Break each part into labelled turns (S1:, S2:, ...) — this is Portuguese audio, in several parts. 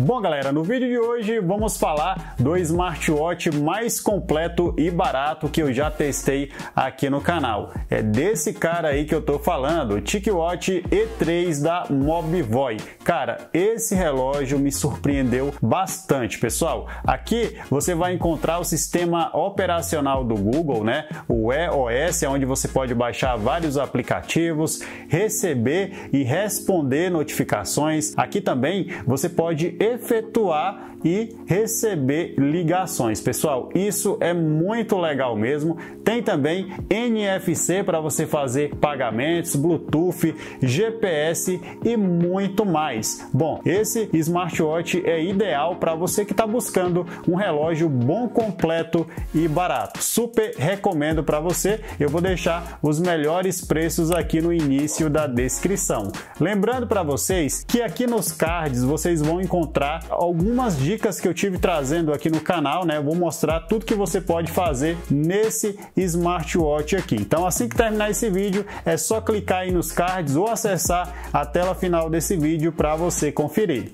S1: Bom, galera, no vídeo de hoje vamos falar do smartwatch mais completo e barato que eu já testei aqui no canal. É desse cara aí que eu tô falando, o TicWatch E3 da Mobvoi. Cara, esse relógio me surpreendeu bastante, pessoal. Aqui você vai encontrar o sistema operacional do Google, né? O EOS, é onde você pode baixar vários aplicativos, receber e responder notificações. Aqui também você pode efetuar e receber ligações. Pessoal, isso é muito legal mesmo. Tem também NFC para você fazer pagamentos, Bluetooth, GPS e muito mais. Bom, esse smartwatch é ideal para você que está buscando um relógio bom, completo e barato. Super recomendo para você. Eu vou deixar os melhores preços aqui no início da descrição. Lembrando para vocês que aqui nos cards vocês vão encontrar algumas dicas que eu tive trazendo aqui no canal, né? Eu vou mostrar tudo que você pode fazer nesse smartwatch aqui. Então, assim que terminar esse vídeo, é só clicar aí nos cards ou acessar a tela final desse vídeo para você conferir.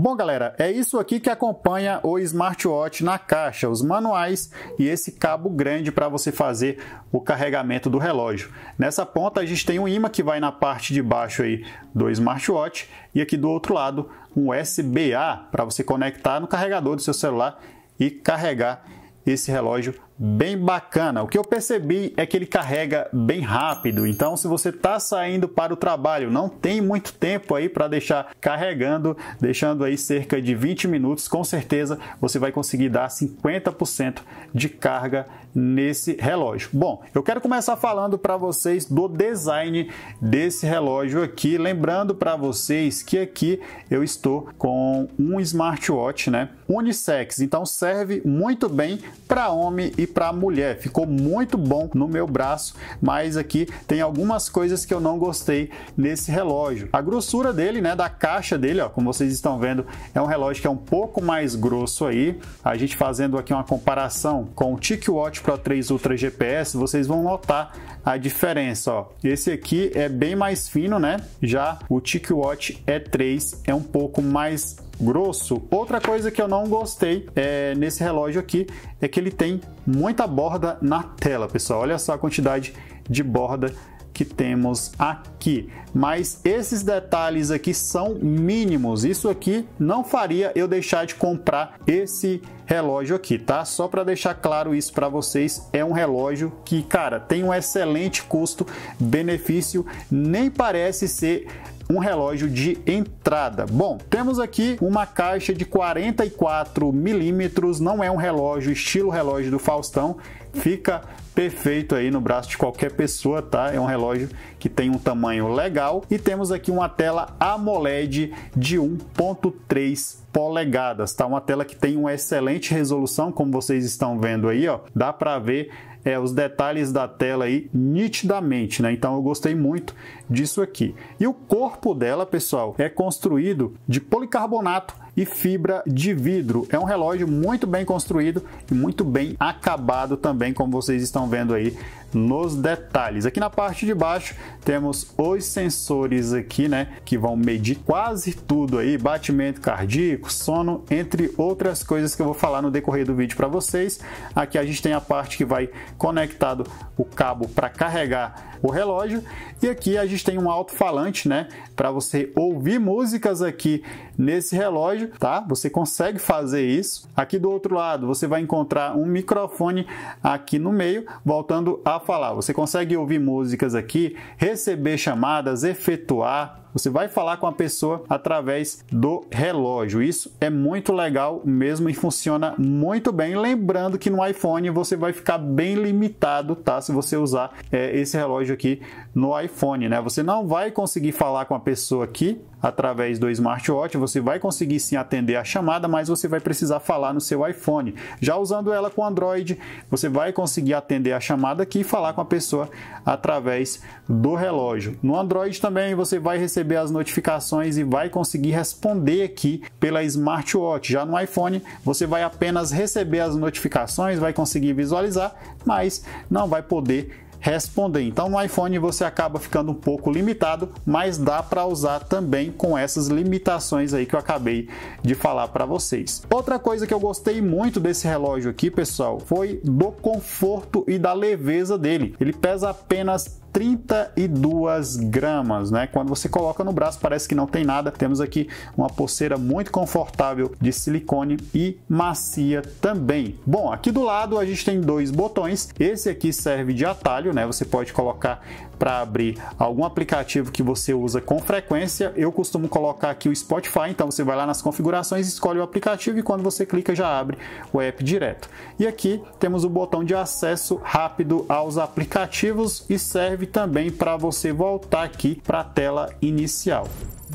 S1: Bom, galera, é isso aqui que acompanha o smartwatch na caixa, os manuais e esse cabo grande para você fazer o carregamento do relógio. Nessa ponta a gente tem um imã que vai na parte de baixo aí do smartwatch e aqui do outro lado um USB-A para você conectar no carregador do seu celular e carregar esse relógio bem bacana. O que eu percebi é que ele carrega bem rápido. Então, se você está saindo para o trabalho, não tem muito tempo aí para deixar carregando, deixando aí cerca de 20 minutos, com certeza você vai conseguir dar 50% de carga nesse relógio. Bom, eu quero começar falando para vocês do design desse relógio aqui, lembrando para vocês que aqui eu estou com um smartwatch, né, unissex. Então serve muito bem para homem e para mulher. Ficou muito bom no meu braço, mas aqui tem algumas coisas que eu não gostei nesse relógio. A grossura dele, né, da caixa dele, ó, como vocês estão vendo, é um relógio que é um pouco mais grosso aí. A gente fazendo aqui uma comparação com o TicWatch Pro 3 Ultra GPS, vocês vão notar a diferença, ó. Esse aqui é bem mais fino, né? Já o TicWatch E3 é um pouco mais grosso. Outra coisa que eu não gostei é, nesse relógio aqui é que ele tem muita borda na tela, pessoal. Olha só a quantidade de borda que temos aqui. Mas esses detalhes aqui são mínimos. Isso aqui não faria eu deixar de comprar esse relógio aqui, tá? Só para deixar claro isso para vocês, é um relógio que, cara, tem um excelente custo-benefício, nem parece ser um relógio de entrada. Bom, temos aqui uma caixa de 44 milímetros, não é um relógio estilo relógio do Faustão, fica perfeito aí no braço de qualquer pessoa, tá? É um relógio que tem um tamanho legal e temos aqui uma tela AMOLED de 1.3 polegadas, tá? Uma tela que tem uma excelente resolução, como vocês estão vendo aí, ó. Dá para ver é, os detalhes da tela aí nitidamente, né? Então eu gostei muito disso aqui. E o corpo dela, pessoal, é construído de policarbonato e fibra de vidro. É um relógio muito bem construído e muito bem acabado também, como vocês estão vendo aí nos detalhes. Aqui na parte de baixo temos os sensores aqui, né, que vão medir quase tudo aí, batimento cardíaco, sono, entre outras coisas que eu vou falar no decorrer do vídeo para vocês. Aqui a gente tem a parte que vai conectado o cabo para carregar o relógio e aqui a gente tem um alto-falante, né, para você ouvir músicas aqui nesse relógio, tá? Você consegue fazer isso. Aqui do outro lado você vai encontrar um microfone aqui no meio, voltando a falar. Você consegue ouvir músicas aqui, receber chamadas, efetuar você vai falar com a pessoa através do relógio. Isso é muito legal mesmo e funciona muito bem. Lembrando que no iPhone você vai ficar bem limitado, tá? Se você usar é, esse relógio aqui no iPhone, né? Você não vai conseguir falar com a pessoa aqui através do smartwatch, você vai conseguir sim atender a chamada, mas você vai precisar falar no seu iPhone. Já usando ela com Android, você vai conseguir atender a chamada aqui e falar com a pessoa através do relógio. No Android também você vai receber as notificações e vai conseguir responder aqui pela smartwatch. Já no iPhone, você vai apenas receber as notificações, vai conseguir visualizar, mas não vai poder responder. Então no iPhone você acaba ficando um pouco limitado, mas dá para usar também com essas limitações aí que eu acabei de falar para vocês. Outra coisa que eu gostei muito desse relógio aqui, pessoal, foi do conforto e da leveza dele. Ele pesa apenas 32 gramas, né? Quando você coloca no braço parece que não tem nada. Temos aqui uma pulseira muito confortável de silicone e macia também. Bom, aqui do lado a gente tem dois botões. Esse aqui serve de atalho, né? Você pode colocar para abrir algum aplicativo que você usa com frequência. Eu costumo colocar aqui o Spotify, então você vai lá nas configurações, escolhe o aplicativo e quando você clica já abre o app direto. E aqui temos o botão de acesso rápido aos aplicativos e serve também para você voltar aqui para a tela inicial.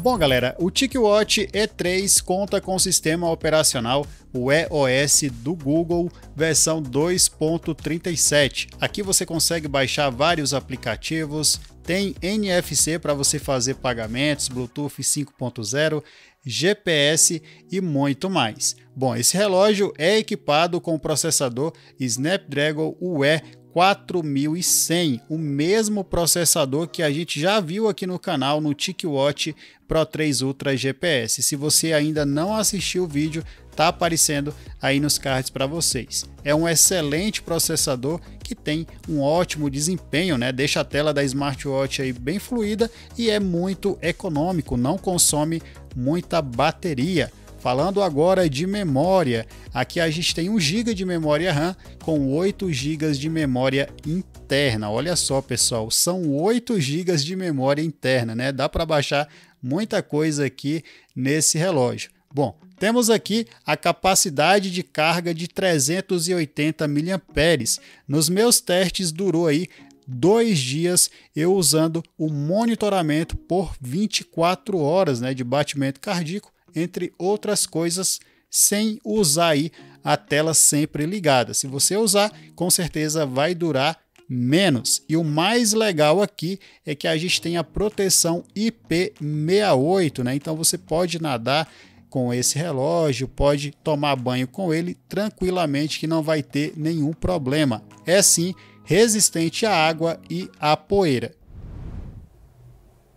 S2: Bom, galera, o TicWatch E3 conta com o sistema operacional o EOS do Google versão 2.37. Aqui você consegue baixar vários aplicativos, tem NFC para você fazer pagamentos, Bluetooth 5.0, GPS e muito mais. Bom, esse relógio é equipado com o processador Snapdragon UE 4100, o mesmo processador que a gente já viu aqui no canal no TicWatch Pro 3 Ultra GPS. Se você ainda não assistiu o vídeo, tá aparecendo aí nos cards para vocês. É um excelente processador que tem um ótimo desempenho, né? Deixa a tela da smartwatch aí bem fluida e é muito econômico, não consome muita bateria. Falando agora de memória, aqui a gente tem 1 GB de memória RAM com 8 GB de memória interna. Olha só, pessoal, são 8 GB de memória interna, né? Dá para baixar muita coisa aqui nesse relógio. Bom, temos aqui a capacidade de carga de 380 mAh. Nos meus testes durou aí dois dias eu usando o monitoramento por 24 horas né, de batimento cardíaco entre outras coisas, sem usar aí a tela sempre ligada. Se você usar, com certeza vai durar menos. E o mais legal aqui é que a gente tem a proteção IP68, né? Então você pode nadar com esse relógio, pode tomar banho com ele tranquilamente que não vai ter nenhum problema. É sim resistente à água e à poeira.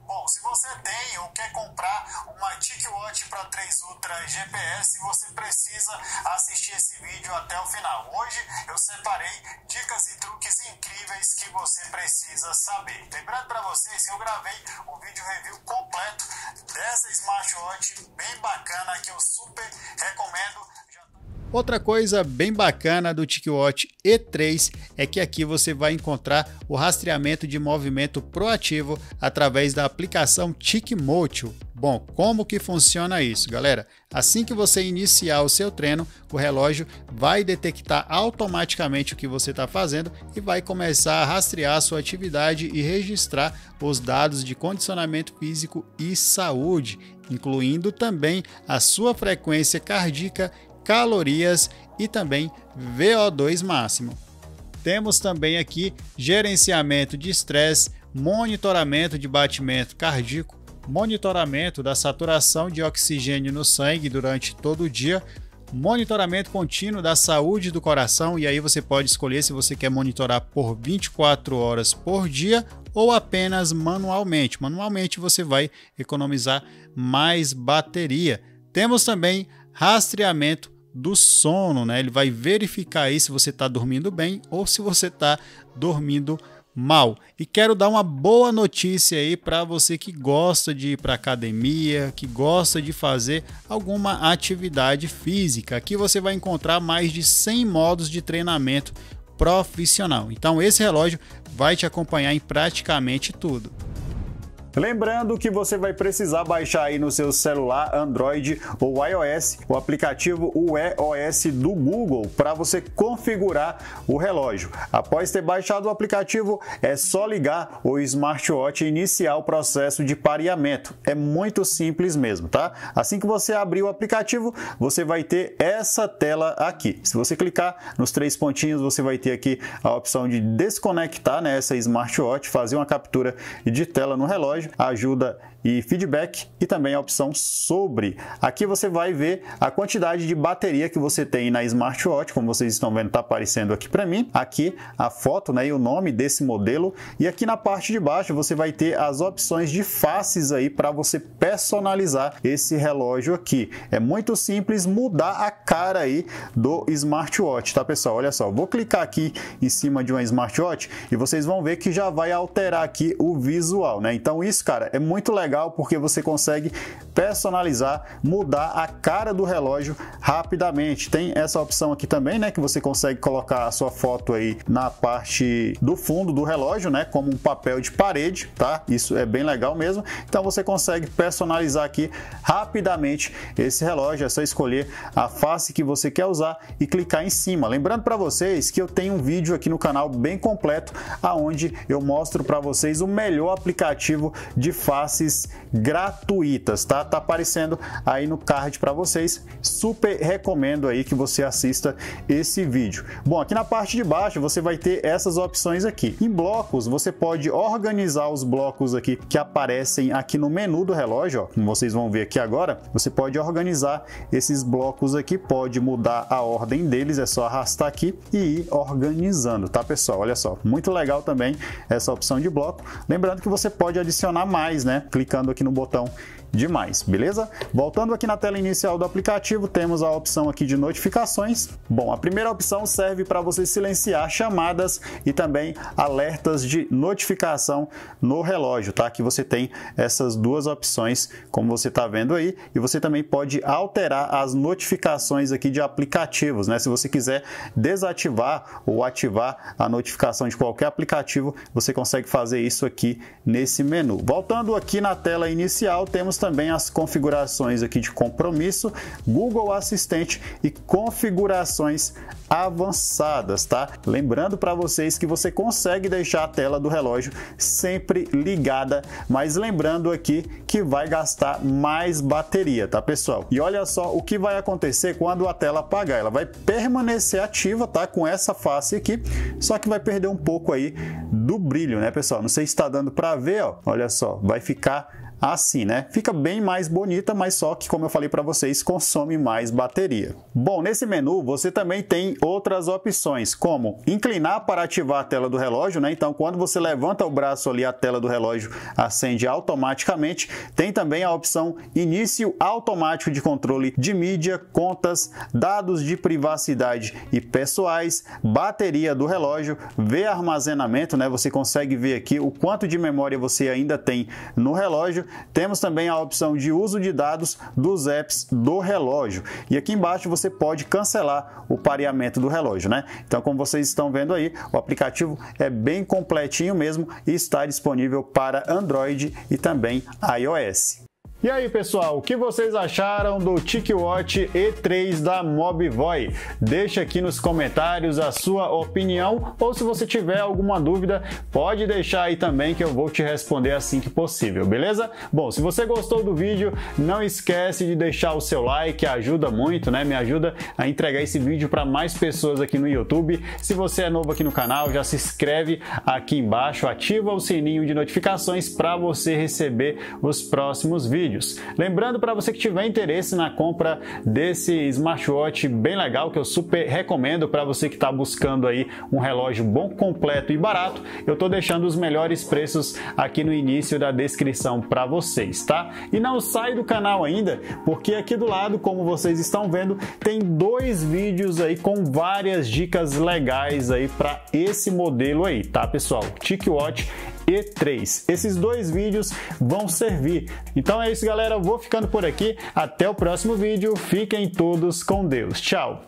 S3: Bom, se você tem ou quer comprar uma TicWatch Pro 3 Ultra GPS, você precisa assistir esse vídeo até o final. Hoje eu separei dicas e truques incríveis que você precisa saber. Lembrando para vocês que eu gravei o vídeo review completo dessa smartwatch bem bacana que eu super recomendo
S2: Outra coisa bem bacana do TicWatch E3 é que aqui você vai encontrar o rastreamento de movimento proativo através da aplicação TicMotion. Bom, como que funciona isso, galera? Assim que você iniciar o seu treino, o relógio vai detectar automaticamente o que você está fazendo e vai começar a rastrear a sua atividade e registrar os dados de condicionamento físico e saúde, incluindo também a sua frequência cardíaca calorias e também VO2 máximo. Temos também aqui gerenciamento de estresse, monitoramento de batimento cardíaco, monitoramento da saturação de oxigênio no sangue durante todo o dia, monitoramento contínuo da saúde do coração e aí você pode escolher se você quer monitorar por 24 horas por dia ou apenas manualmente. Manualmente você vai economizar mais bateria. Temos também rastreamento do sono, né? Ele vai verificar aí se você está dormindo bem ou se você está dormindo mal. E quero dar uma boa notícia aí para você que gosta de ir para academia, que gosta de fazer alguma atividade física. Aqui você vai encontrar mais de 100 modos de treinamento profissional. Então esse relógio vai te acompanhar em praticamente tudo.
S1: Lembrando que você vai precisar baixar aí no seu celular Android ou iOS o aplicativo UEOS do Google para você configurar o relógio. Após ter baixado o aplicativo, é só ligar o smartwatch e iniciar o processo de pareamento. É muito simples mesmo, tá? Assim que você abrir o aplicativo, você vai ter essa tela aqui. Se você clicar nos três pontinhos, você vai ter aqui a opção de desconectar né, essa smartwatch, fazer uma captura de tela no relógio ajuda e feedback e também a opção sobre. Aqui você vai ver a quantidade de bateria que você tem na smartwatch, como vocês estão vendo, está aparecendo aqui para mim. Aqui a foto né, e o nome desse modelo. E aqui na parte de baixo você vai ter as opções de faces aí para você personalizar esse relógio aqui. É muito simples mudar a cara aí do smartwatch, tá pessoal? Olha só, vou clicar aqui em cima de uma smartwatch e vocês vão ver que já vai alterar aqui o visual, né? Então isso, cara, é muito legal porque você consegue personalizar, mudar a cara do relógio rapidamente. Tem essa opção aqui também, né, que você consegue colocar a sua foto aí na parte do fundo do relógio, né, como um papel de parede, tá? Isso é bem legal mesmo. Então você consegue personalizar aqui rapidamente esse relógio, é só escolher a face que você quer usar e clicar em cima. Lembrando para vocês que eu tenho um vídeo aqui no canal bem completo aonde eu mostro para vocês o melhor aplicativo de faces gratuitas, tá? Tá aparecendo aí no card para vocês. Super recomendo aí que você assista esse vídeo. Bom, aqui na parte de baixo você vai ter essas opções aqui. Em blocos, você pode organizar os blocos aqui que aparecem aqui no menu do relógio, ó, como vocês vão ver aqui agora. Você pode organizar esses blocos aqui, pode mudar a ordem deles, é só arrastar aqui e ir organizando, tá pessoal? Olha só, muito legal também essa opção de bloco. Lembrando que você pode adicionar mais, né? Clicando aqui no botão demais, beleza? Voltando aqui na tela inicial do aplicativo, temos a opção aqui de notificações. Bom, a primeira opção serve para você silenciar chamadas e também alertas de notificação no relógio, tá? Que você tem essas duas opções, como você está vendo aí, e você também pode alterar as notificações aqui de aplicativos, né? Se você quiser desativar ou ativar a notificação de qualquer aplicativo, você consegue fazer isso aqui nesse menu. Voltando aqui na tela inicial, temos também as configurações aqui de compromisso, Google Assistente e configurações avançadas, tá? Lembrando para vocês que você consegue deixar a tela do relógio sempre ligada, mas lembrando aqui que vai gastar mais bateria, tá, pessoal? E olha só o que vai acontecer quando a tela apagar. Ela vai permanecer ativa, tá? Com essa face aqui, só que vai perder um pouco aí do brilho, né, pessoal? Não sei se está dando para ver, ó. Olha só, vai ficar assim, né? Fica bem mais bonita, mas só que, como eu falei para vocês, consome mais bateria. Bom, nesse menu você também tem outras opções, como inclinar para ativar a tela do relógio, né? Então, quando você levanta o braço ali, a tela do relógio acende automaticamente. Tem também a opção início automático de controle de mídia, contas, dados de privacidade e pessoais, bateria do relógio, ver armazenamento, né? Você consegue ver aqui o quanto de memória você ainda tem no relógio temos também a opção de uso de dados dos apps do relógio. E aqui embaixo você pode cancelar o pareamento do relógio, né? Então, como vocês estão vendo aí, o aplicativo é bem completinho mesmo e está disponível para Android e também iOS. E aí, pessoal, o que vocês acharam do TicWatch E3 da Mobvoi? Deixa aqui nos comentários a sua opinião ou se você tiver alguma dúvida, pode deixar aí também que eu vou te responder assim que possível, beleza? Bom, se você gostou do vídeo, não esquece de deixar o seu like, ajuda muito, né? Me ajuda a entregar esse vídeo para mais pessoas aqui no YouTube. Se você é novo aqui no canal, já se inscreve aqui embaixo, ativa o sininho de notificações para você receber os próximos vídeos vídeos. Lembrando para você que tiver interesse na compra desse smartwatch bem legal, que eu super recomendo para você que está buscando aí um relógio bom, completo e barato, eu estou deixando os melhores preços aqui no início da descrição para vocês, tá? E não sai do canal ainda, porque aqui do lado, como vocês estão vendo, tem dois vídeos aí com várias dicas legais aí para esse modelo aí, tá, pessoal? TicWatch e3. Esses dois vídeos vão servir. Então é isso, galera. Eu vou ficando por aqui. Até o próximo vídeo. Fiquem todos com Deus. Tchau!